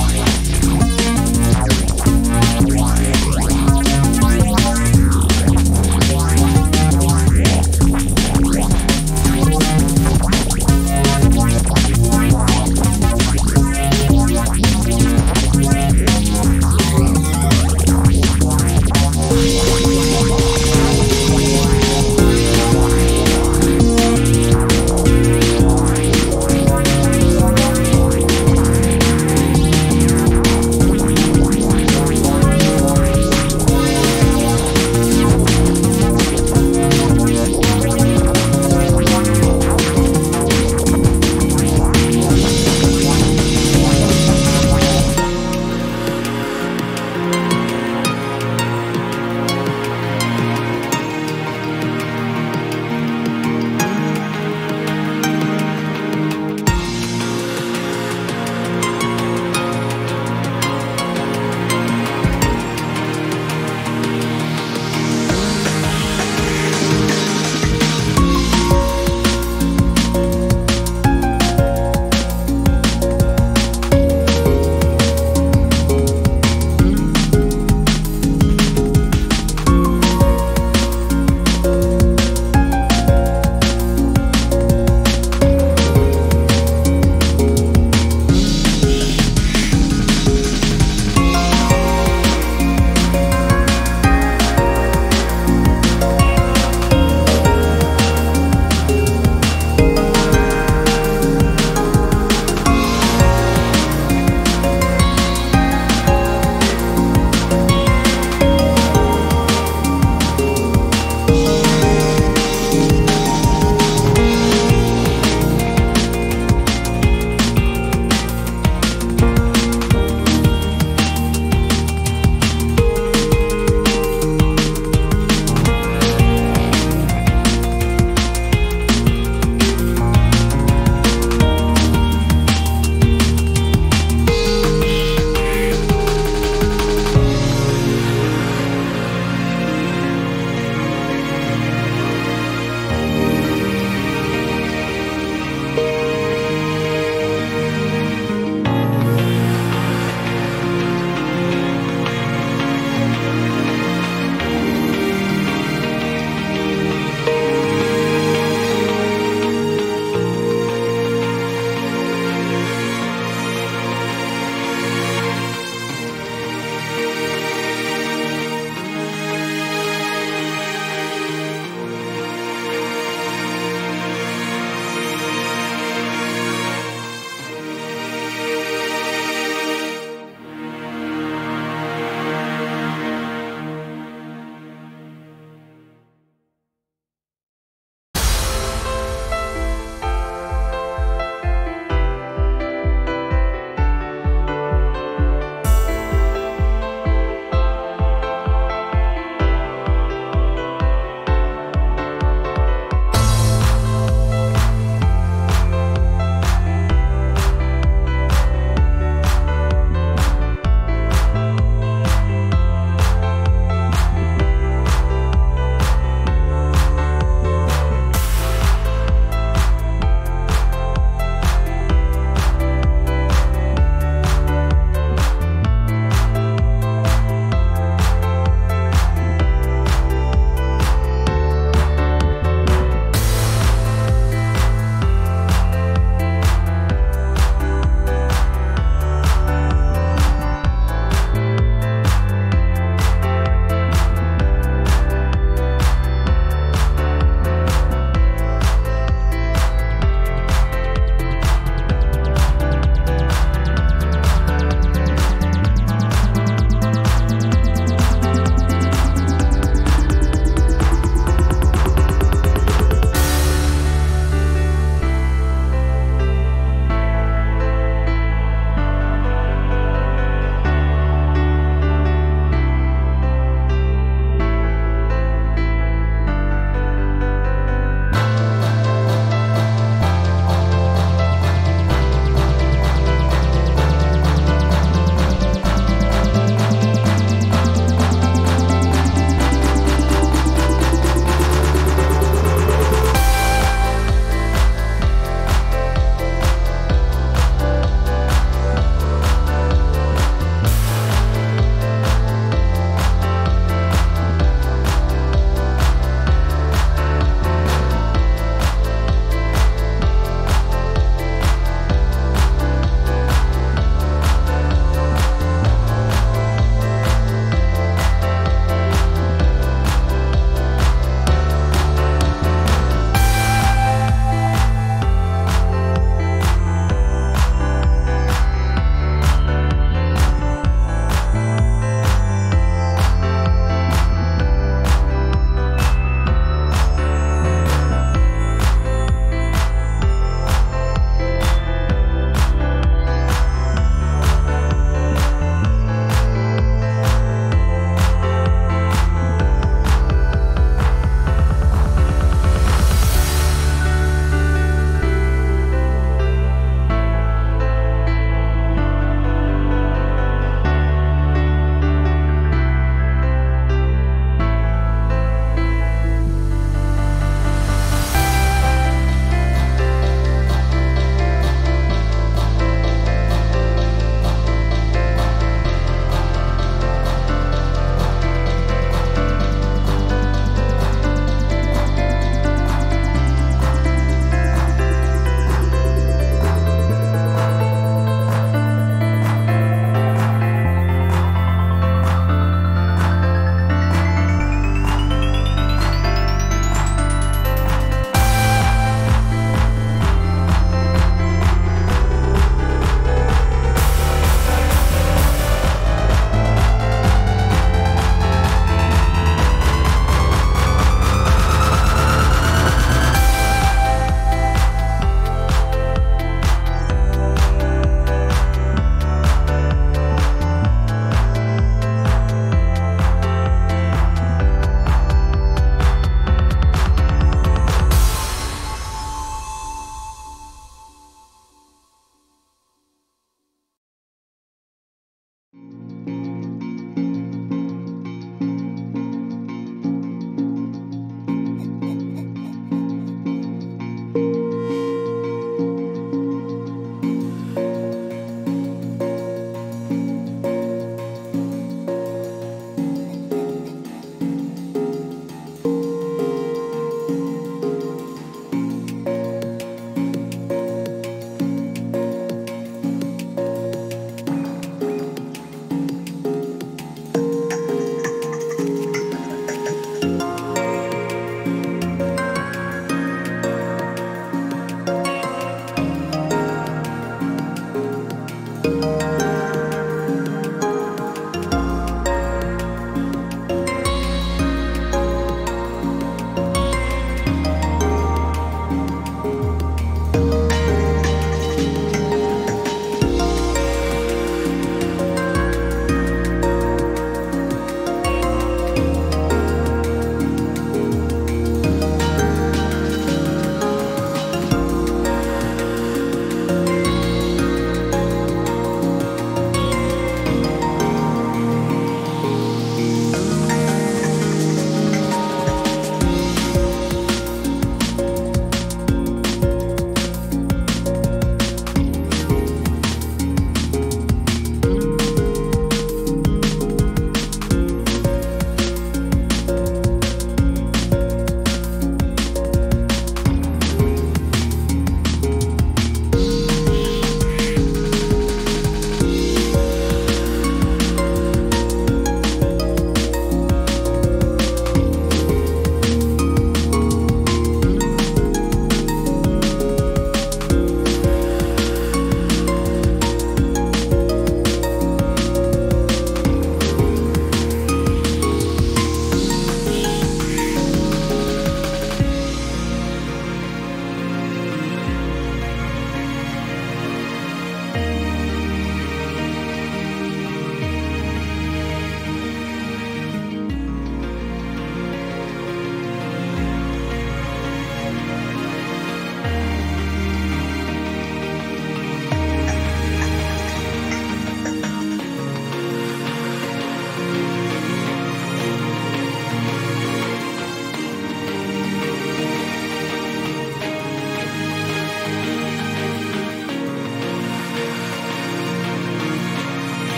Thank